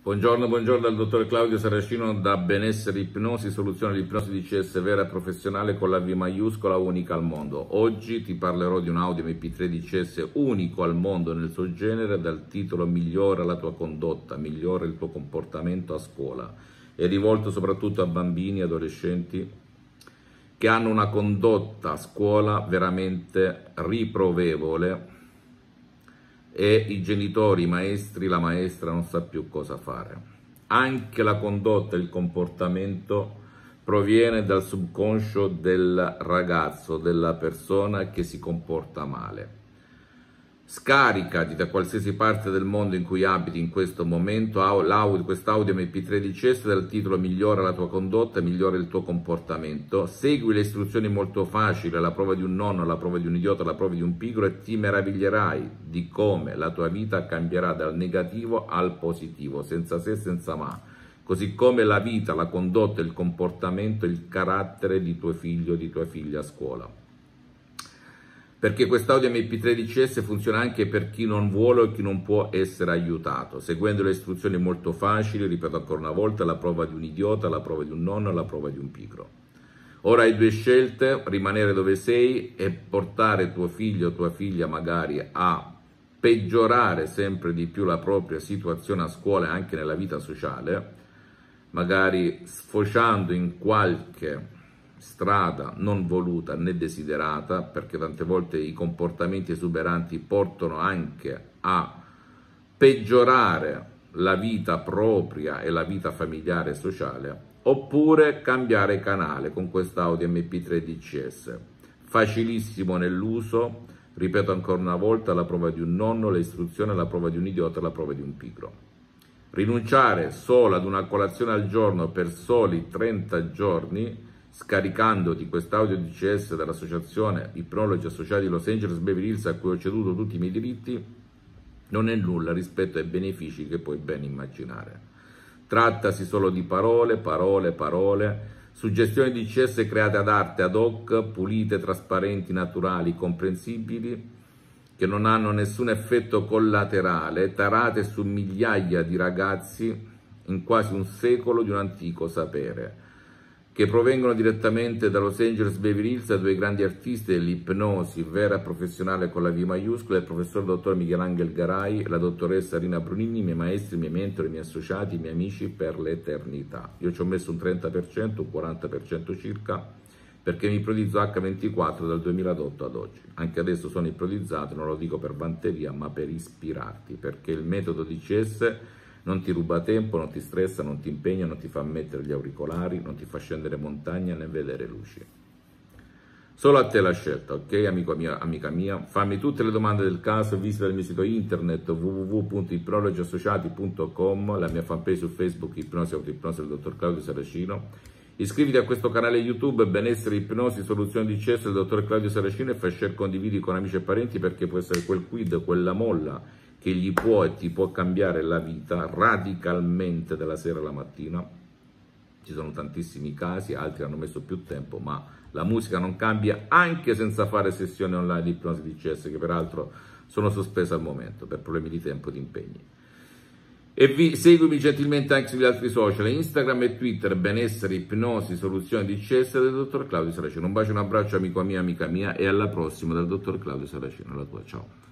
Buongiorno, buongiorno dal dottor Claudio Saracino da Benessere Ipnosi, soluzione di ipnosi DCS vera e professionale con la V maiuscola unica al mondo. Oggi ti parlerò di un audio MP3 DCS unico al mondo nel suo genere dal titolo Migliora la tua condotta, migliora il tuo comportamento a scuola. È rivolto soprattutto a bambini e adolescenti che hanno una condotta a scuola veramente riprovevole e i genitori, i maestri, la maestra non sa più cosa fare. Anche la condotta, il comportamento proviene dal subconscio del ragazzo, della persona che si comporta male. Scaricati da qualsiasi parte del mondo in cui abiti in questo momento quest'audio MP3 DCS dal titolo Migliora la tua condotta, migliora il tuo comportamento. Segui le istruzioni molto facili, alla prova di un nonno, alla prova di un idiota, alla prova di un pigro e ti meraviglierai di come la tua vita cambierà dal negativo al positivo, senza se senza ma. Così come la vita, la condotta, il comportamento, il carattere di tuo figlio di tua figlia a scuola perché quest'audio MP3 DCS funziona anche per chi non vuole o chi non può essere aiutato, seguendo le istruzioni molto facili, ripeto ancora una volta, la prova di un idiota, la prova di un nonno, la prova di un pigro. Ora hai due scelte, rimanere dove sei e portare tuo figlio o tua figlia magari a peggiorare sempre di più la propria situazione a scuola e anche nella vita sociale, magari sfociando in qualche strada non voluta né desiderata, perché tante volte i comportamenti esuberanti portano anche a peggiorare la vita propria e la vita familiare e sociale, oppure cambiare canale con quest'audio MP3 DCS. Facilissimo nell'uso, ripeto ancora una volta, la prova di un nonno, le istruzioni, la prova di un idiota, la prova di un pigro. Rinunciare solo ad una colazione al giorno per soli 30 giorni scaricandoti quest'audio DCS dall'associazione Ipnologi Associati Los Angeles Beverly Hills a cui ho ceduto tutti i miei diritti, non è nulla rispetto ai benefici che puoi ben immaginare. Trattasi solo di parole, parole, parole, suggestioni DCS create ad arte, ad hoc, pulite, trasparenti, naturali, comprensibili, che non hanno nessun effetto collaterale, tarate su migliaia di ragazzi in quasi un secolo di un antico sapere che provengono direttamente da Los Angeles Beverly Hills, due grandi artisti dell'ipnosi vera e professionale con la V maiuscola, il professor dottor Michelangelo Garai la dottoressa Rina Brunini, i miei maestri, i miei mentori, i miei associati, i miei amici per l'eternità. Io ci ho messo un 30%, un 40% circa, perché mi ipnotizzo H24 dal 2008 ad oggi. Anche adesso sono ipnotizzato, non lo dico per vanteria, ma per ispirarti, perché il metodo DCS non ti ruba tempo, non ti stressa, non ti impegna, non ti fa mettere gli auricolari, non ti fa scendere montagna né vedere luci. Solo a te la scelta, ok amico mia, amica mia? Fammi tutte le domande del caso, visita il mio sito internet www.ipnologiassociati.com, la mia fanpage su Facebook Ipnosi Autoipnosi del dottor Claudio Saracino. Iscriviti a questo canale YouTube Benessere Ipnosi Soluzioni di Cesso del dottor Claudio Saracino e fai share condividi con amici e parenti perché può essere quel quid, quella molla che gli può e ti può cambiare la vita radicalmente dalla sera alla mattina. Ci sono tantissimi casi, altri hanno messo più tempo, ma la musica non cambia anche senza fare sessioni online di ipnosi di CS, che peraltro sono sospese al momento per problemi di tempo e di impegni. E vi, seguimi gentilmente anche sugli altri social, Instagram e Twitter, benessere, ipnosi, soluzioni di CS del dottor Claudio Saracino. Un bacio un abbraccio amico mio, amica mia e alla prossima dal dottor Claudio Saracino. La tua, ciao.